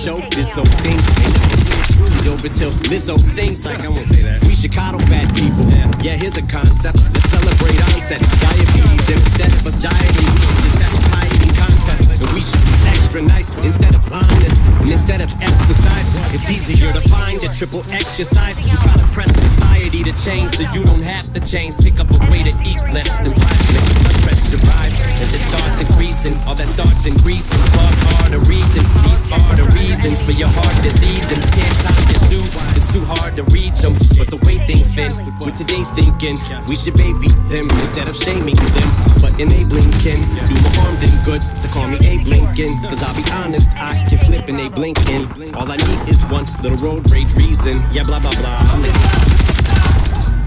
show this so things over till Lizzo sings like I won't say that. We coddle fat people. Yeah, here's a concept. Let's celebrate onset. Diabetes instead of us dieting, we just have a pieting contest. And we should be extra nice instead of honest. And instead of exercise, it's easier to find a triple exercise. To change so you don't have to change. Pick up a way to eat less than plastic. Blood pressure rise as it starts increasing. All that starts increasing. Clog arteries and these are the reasons for your heart disease. And can't tie your shoes. It's too hard to reach them. But the way things been with today's thinking, we should baby them instead of shaming them. But enabling can do more harm than good. So call me Abe Lincoln. Cause I'll be honest, I can flip and they blinking. All I need is one little road rage reason. Yeah, blah blah blah.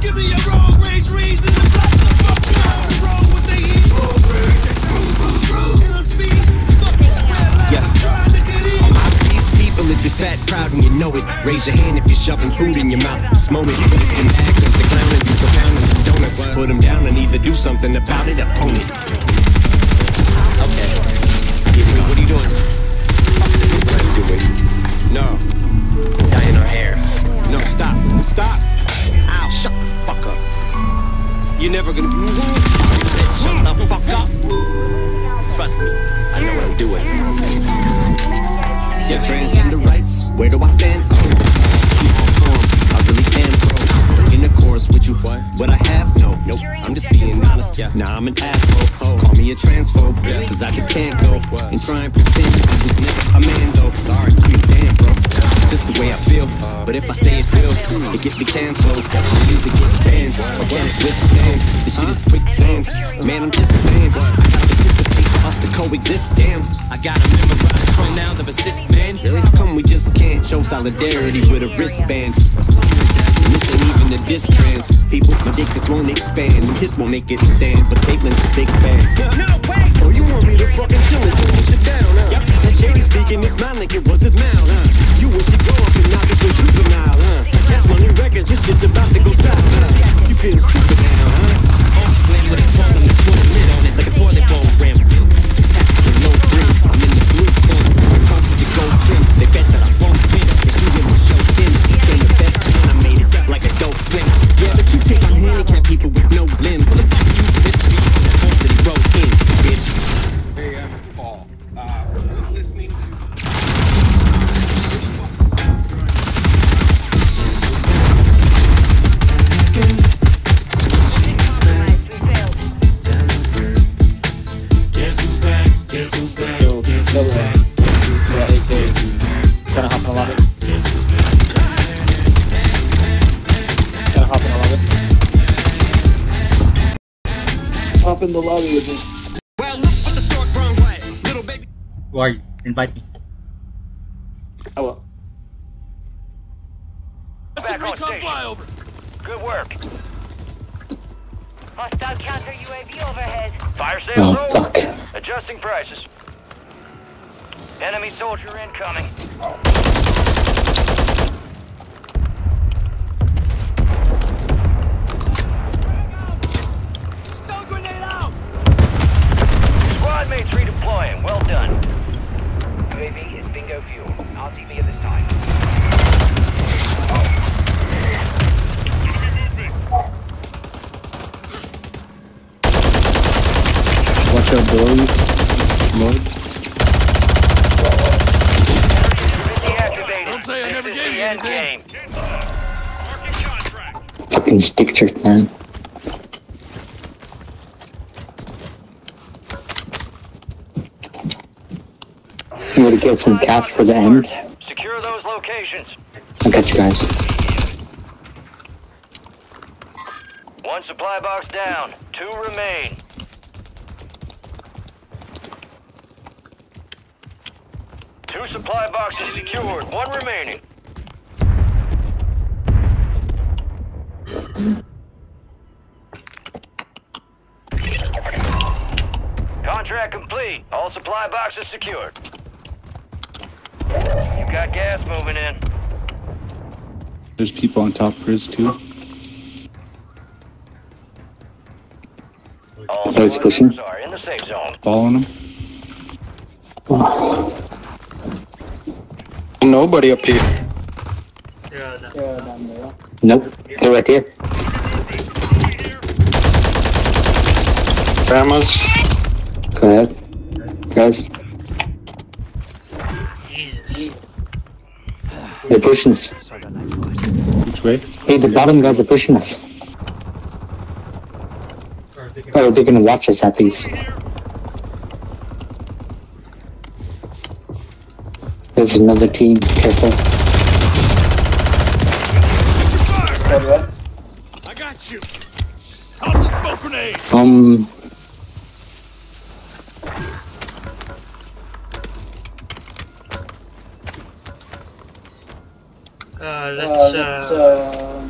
I'm Give me a road rage reason to block the fuck down. Roll with the heat. And I'm speed. Fucking red light. Yeah. Trying to get in. I'm these people if you're fat, proud, and you know it. Raise your hand if you're shoving food in your mouth. This moment, but if you're mad, cause the clown and people pounding some donuts. Put them down and either do something about it or own it. Okay. Here we go. What are you doing? What I'm doing? No. Dyeing our hair. No, stop. Stop. Ow, shut the fuck up. You're never gonna be. Shut the fuck up. Trust me, I know what I'm doing. Yeah, transgender rights, where do I stand? Keep on form, I really am bro. In the chorus with you, what? What I have? No, nope. I'm just being honest. Yeah, nah, I'm an asshole. Call me a transphobe, yeah, cause I just can't go and try and pretend I was never a man though. Sorry, I mean damn. Just the way I feel, but if I say it will, it get me cancelled. The music get banned, I can't withstand. This shit is quicksand. Man, I'm just saying, I gotta participate for us to coexist. Damn, I gotta memorize pronouns of assist, man. How come we just can't show solidarity with a wristband? And this ain't even a diss trans. People, my dick just won't expand. The kids won't make it stand, but Caitlin's a big fan. No, wait! Oh, you want me to fucking chill lobby. In the lobby with me. Well, look what the stork wrong way. Little baby. Who are you? Invite me. I will. Back on station. flyover. Good work. Hostile counter UAV overhead. Fire sale Oh, roll. fuck. Adjusting prices. Enemy soldier incoming. Stun Watch out below you. Lloyd. Deactivated. Don't say I never gave you anything. Fucking stick trick, man. You wanna get some cash for the end? Secure those locations. I got you guys. One supply box down. Two remain. Two supply boxes secured. One remaining. Contract complete. All supply boxes secured. You got gas moving in. There's people on top of Riz too. All Oh, it's pushing? members are in the safe zone. Following them. Oh. Nobody up here. Yeah, that- Nope. They're right here. Grandma's. Go ahead. Guys, Jesus. they're pushing us. Which way? Hey, the bottom guys are pushing us. Or they can- Oh, they're gonna watch us at least. There's another team. Careful. I got you. Tossing smoke grenade. Um, Uh, let's, uh,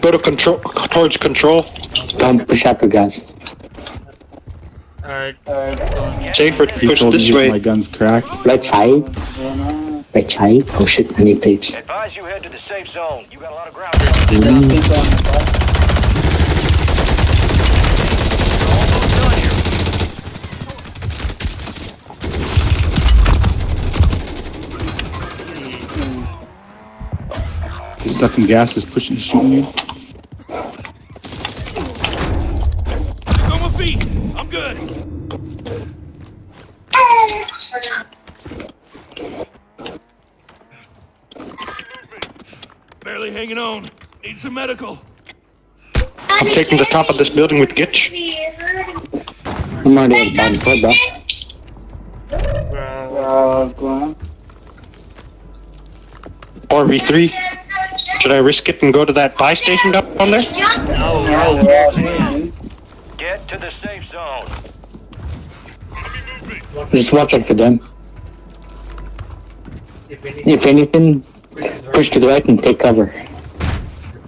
Go to control, towards control. don't push out the guys. Alright. going- Safer push this me my gun's cracked. Right side. Right side. Oh shit, I need plates. Advise you head to the safe zone. You got a lot of ground. Almost done here. He's stuck in gas, is pushing, shooting you. Back on my feet. I'm good. Barely hanging on. Need some medical. I'm taking the top of this building with Gitch. I'm already at bottom floor, bro. Bro, RV3. Should I risk it and go to that buy station down there? no, bro. Get to the safe zone. Just watch out for them. If anything, push to the right and take cover.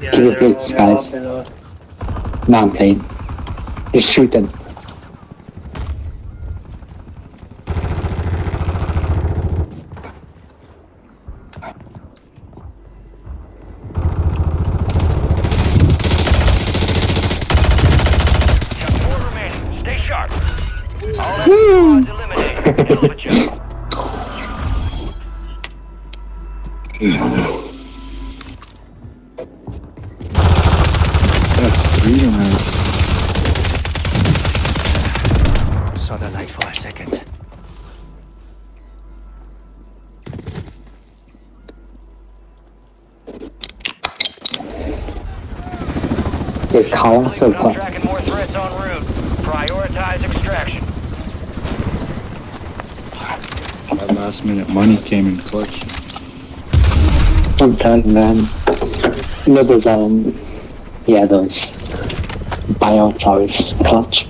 yeah, Keep it plates, guys. Mountain. Just shoot them. Got four remaining. Stay sharp. All enemies eliminated. Hell of a job. That's tonight. Saw the light for a second. They're calling so I'm close. tracking more threats en route. Prioritize extraction. That last minute money came in clutch. I'm man. You know those, um, yeah, those buyouts clutch.